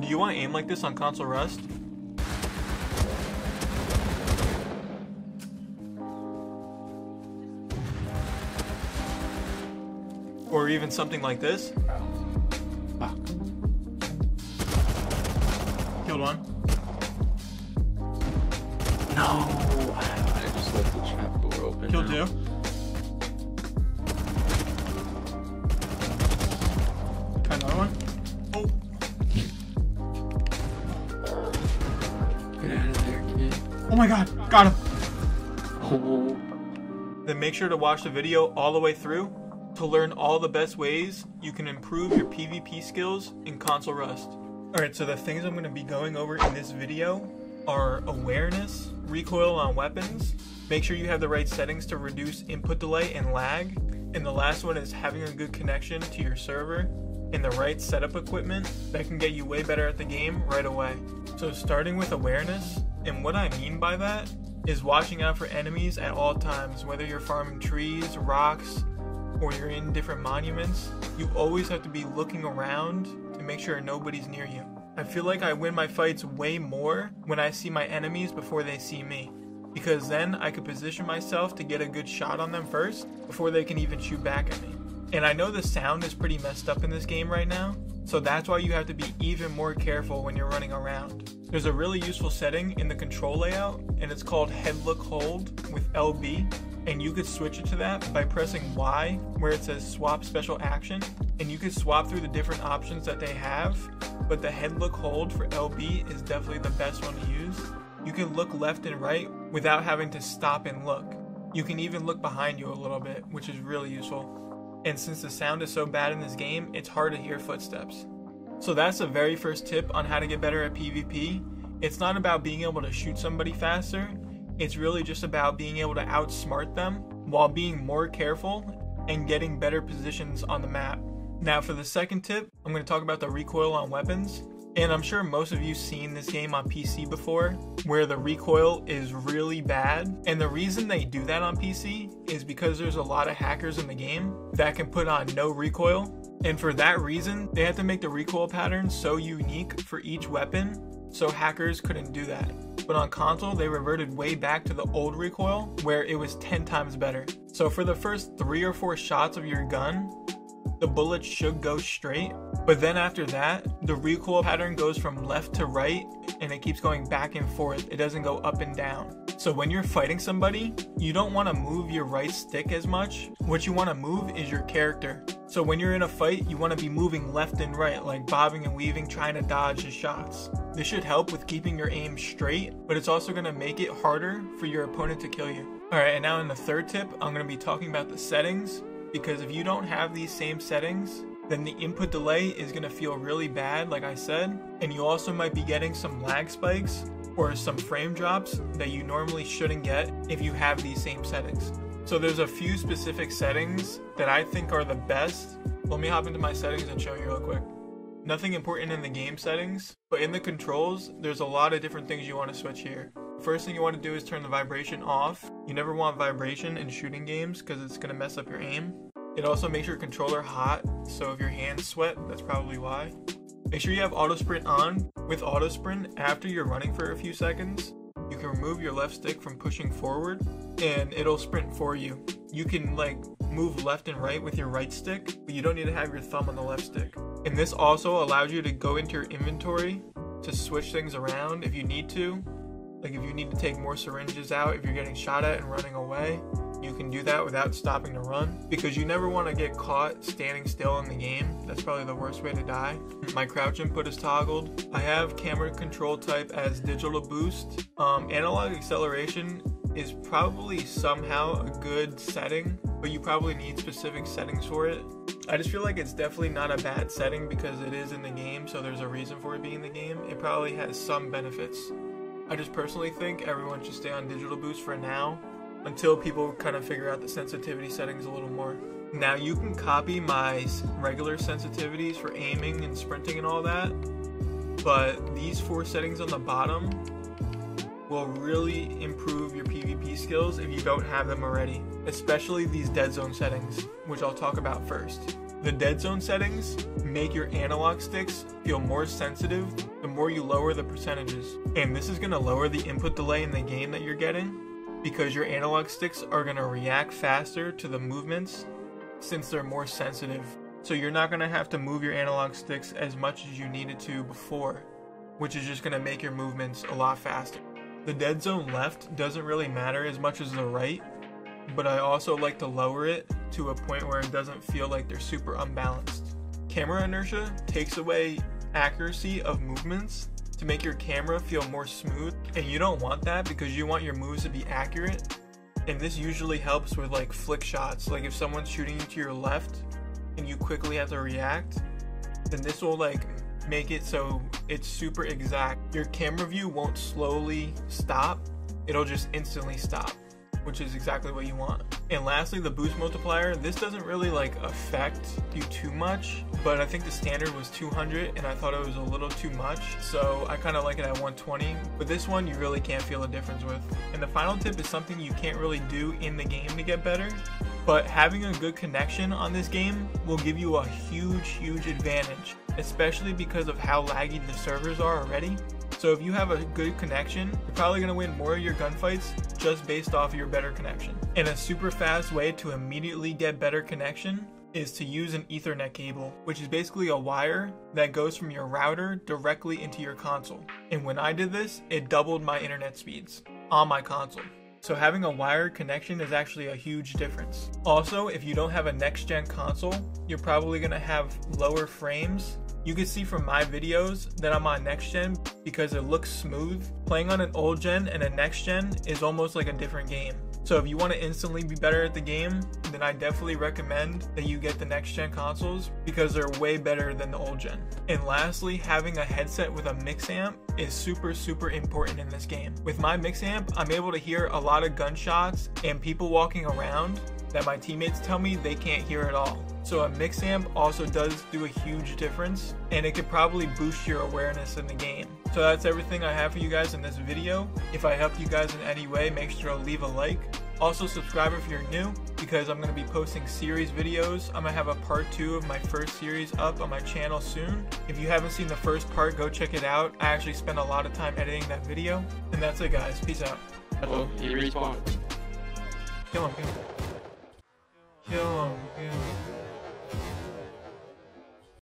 Do you want aim like this on console Rust? Or even something like this? Fuck. Killed one. No! I just left the trap door open. Killed now. two. Another one. Oh, my god, got him. Oh. Then make sure to watch the video all the way through to learn all the best ways you can improve your PvP skills in console Rust. Alright, so the things I'm going to be going over in this video are awareness, recoil on weapons, make sure you have the right settings to reduce input delay and lag, and the last one is having a good connection to your server and the right setup equipment that can get you way better at the game right away. So starting with awareness, and what I mean by that is watching out for enemies at all times, whether you're farming trees, rocks, or you're in different monuments, you always have to be looking around to make sure nobody's near you. I feel like I win my fights way more when I see my enemies before they see me. Because then I could position myself to get a good shot on them first before they can even shoot back at me. And I know the sound is pretty messed up in this game right now, so that's why you have to be even more careful when you're running around. There's a really useful setting in the control layout, and it's called Head Look Hold with LB, and you could switch it to that by pressing Y where it says swap special action and you could swap through the different options that they have but the head look hold for LB is definitely the best one to use. You can look left and right without having to stop and look. You can even look behind you a little bit, which is really useful. And since the sound is so bad in this game, it's hard to hear footsteps. So that's the very first tip on how to get better at PvP. It's not about being able to shoot somebody faster, it's really just about being able to outsmart them while being more careful and getting better positions on the map. Now, for the second tip, I'm going to talk about the recoil on weapons. And I'm sure most of you seen this game on PC before, where the recoil is really bad. And the reason they do that on PC is because there's a lot of hackers in the game that can put on no recoil. And for that reason, they have to make the recoil pattern so unique for each weapon, so hackers couldn't do that. But on console, they reverted way back to the old recoil, where it was 10 times better. So for the first three or four shots of your gun, the bullet should go straight. But then after that, the recoil pattern goes from left to right and it keeps going back and forth. It doesn't go up and down. So when you're fighting somebody, you don't want to move your right stick as much. What you want to move is your character. So when you're in a fight, you want to be moving left and right, like bobbing and weaving, trying to dodge the shots. This should help with keeping your aim straight, but it's also going to make it harder for your opponent to kill you. Alright, and now in the third tip, I'm going to be talking about the settings because if you don't have these same settings, then the input delay is going to feel really bad, like I said, and you also might be getting some lag spikes or some frame drops that you normally shouldn't get if you have these same settings. So there's a few specific settings that I think are the best. Let me hop into my settings and show you real quick. Nothing important in the game settings, but in the controls, there's a lot of different things you want to switch here. First thing you want to do is turn the vibration off. You never want vibration in shooting games because it's going to mess up your aim. It also makes your controller hot, so if your hands sweat, that's probably why. Make sure you have auto sprint on. With auto sprint, after you're running for a few seconds, you can remove your left stick from pushing forward and it'll sprint for you. You can like move left and right with your right stick, but you don't need to have your thumb on the left stick. And this also allows you to go into your inventory to switch things around if you need to. Like if you need to take more syringes out if you're getting shot at and running away, you can do that without stopping to run because you never want to get caught standing still in the game. That's probably the worst way to die. My crouch input is toggled. I have camera control type as digital boost. Um, analog acceleration is probably somehow a good setting, but you probably need specific settings for it. I just feel like it's definitely not a bad setting because it is in the game, so there's a reason for it being in the game. It probably has some benefits. I just personally think everyone should stay on digital boost for now until people kind of figure out the sensitivity settings a little more. Now you can copy my regular sensitivities for aiming and sprinting and all that, but these four settings on the bottom will really improve your PvP skills if you don't have them already, especially these dead zone settings, which I'll talk about first. The dead zone settings make your analog sticks feel more sensitive the more you lower the percentages. And this is going to lower the input delay in the game that you're getting because your analog sticks are going to react faster to the movements since they're more sensitive. So you're not going to have to move your analog sticks as much as you needed to before, which is just going to make your movements a lot faster. The dead zone left doesn't really matter as much as the right, but I also like to lower it to a point where it doesn't feel like they're super unbalanced. Camera inertia takes away accuracy of movements to make your camera feel more smooth, and you don't want that because you want your moves to be accurate. And this usually helps with like flick shots. Like if someone's shooting you to your left and you quickly have to react, then this will like make it so it's super exact. Your camera view won't slowly stop, it'll just instantly stop which is exactly what you want. And lastly, the boost multiplier. This doesn't really like affect you too much, but I think the standard was 200 and I thought it was a little too much. So I kind of like it at 120, but this one you really can't feel a difference with. And the final tip is something you can't really do in the game to get better, but having a good connection on this game will give you a huge, huge advantage, especially because of how laggy the servers are already. So if you have a good connection, you're probably to win more of your gunfights just based off your better connection. And a super fast way to immediately get better connection is to use an ethernet cable, which is basically a wire that goes from your router directly into your console. And when I did this, it doubled my internet speeds on my console. So having a wired connection is actually a huge difference. Also, if you don't have a next gen console, you're probably gonna have lower frames you can see from my videos that I'm on next gen because it looks smooth. Playing on an old gen and a next gen is almost like a different game. So if you want to instantly be better at the game, then I definitely recommend that you get the next gen consoles because they're way better than the old gen. And lastly, having a headset with a mix amp is super super important in this game. With my mix amp, I'm able to hear a lot of gunshots and people walking around that my teammates tell me they can't hear at all. So a mix amp also does do a huge difference and it could probably boost your awareness in the game. So that's everything I have for you guys in this video. If I helped you guys in any way, make sure to leave a like. Also subscribe if you're new because I'm going to be posting series videos. I'm going to have a part two of my first series up on my channel soon. If you haven't seen the first part, go check it out. I actually spent a lot of time editing that video. And that's it guys. Peace out. Oh, he respawned. Kill him, kill him. Kill him, kill him.